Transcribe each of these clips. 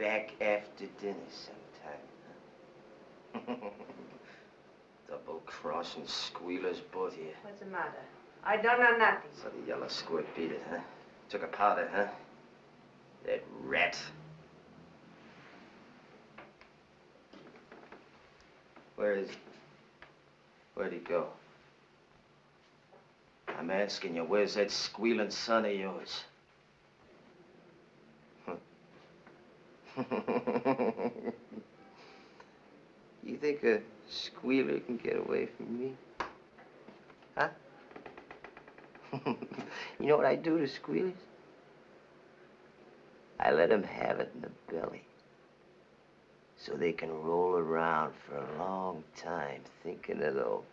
back after dinner sometime. huh? Double crossing squealers, both of you. What's the matter? I don't know nothing. So the yellow squirt beat it, huh? Took a powder, huh? That rat. Where is he? Where'd he go? I'm asking you, where's that squealing son of yours? you think a squealer can get away from me? Huh? you know what I do to squealers? I let them have it in the belly. So they can roll around for a long time thinking it over.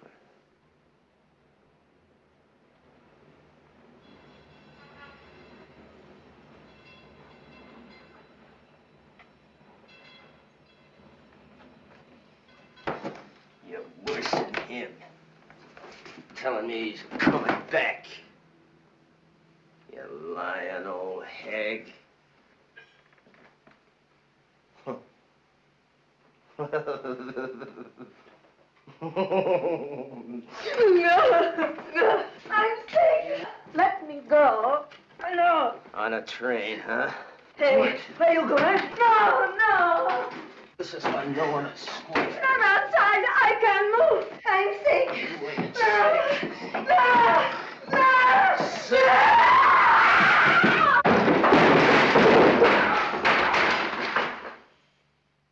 You're worse than him. Telling me he's coming back. You lying old hag. No, no, I'm sick. Let me go. No. On a train, huh? Hey, where you going? No, no, This is why no one is square and I can